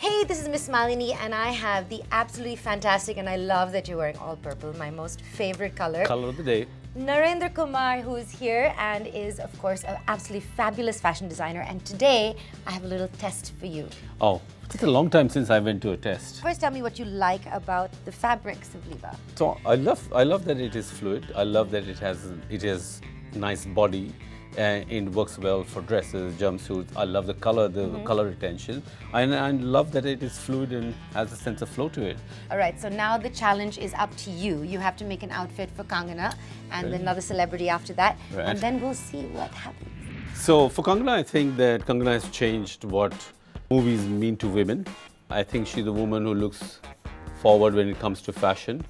Hey, this is Miss Malini, and I have the absolutely fantastic, and I love that you're wearing all purple, my most favorite color. Color of the day. Narendra Kumar, who is here and is, of course, an absolutely fabulous fashion designer. And today, I have a little test for you. Oh, it's a long time since I went to a test. First, tell me what you like about the fabrics of Liva. So I love, I love that it is fluid. I love that it has, it has nice body and it works well for dresses, jumpsuits. I love the color, the mm -hmm. color retention. And I love that it is fluid and has a sense of flow to it. All right, so now the challenge is up to you. You have to make an outfit for Kangana and right. another celebrity after that. Right. And then we'll see what happens. So for Kangana, I think that Kangana has changed what movies mean to women. I think she's a woman who looks forward when it comes to fashion.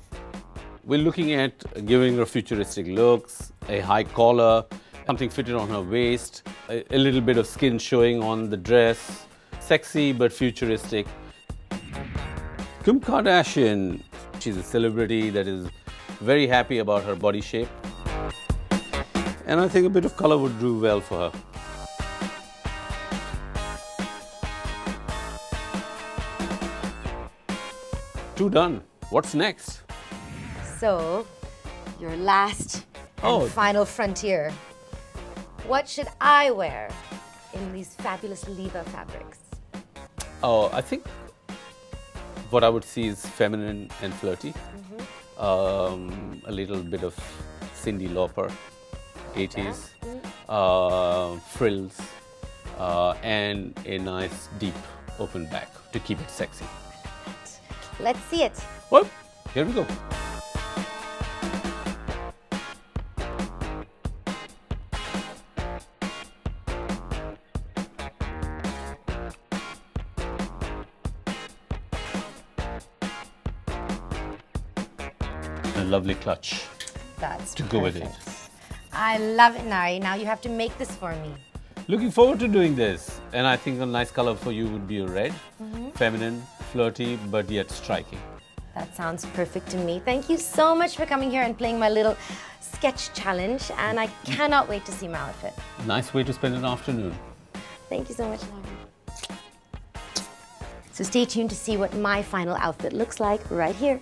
We're looking at giving her futuristic looks, a high collar, something fitted on her waist, a, a little bit of skin showing on the dress, sexy but futuristic. Kim Kardashian, she's a celebrity that is very happy about her body shape. And I think a bit of color would do well for her. Two done. What's next? So, your last and oh. final frontier. What should I wear in these fabulous Liva fabrics? Oh, I think what I would see is feminine and flirty. Mm -hmm. um, a little bit of Cyndi Lauper, 80s, yeah. mm. uh, frills, uh, and a nice deep open back to keep it sexy. Let's see it. Well, here we go. A lovely clutch That's to perfect. go with it. I love it, Nari. Now you have to make this for me. Looking forward to doing this. And I think a nice color for you would be a red. Mm -hmm. Feminine, flirty, but yet striking. That sounds perfect to me. Thank you so much for coming here and playing my little sketch challenge. And I cannot wait to see my outfit. Nice way to spend an afternoon. Thank you so much, Nari. So stay tuned to see what my final outfit looks like right here.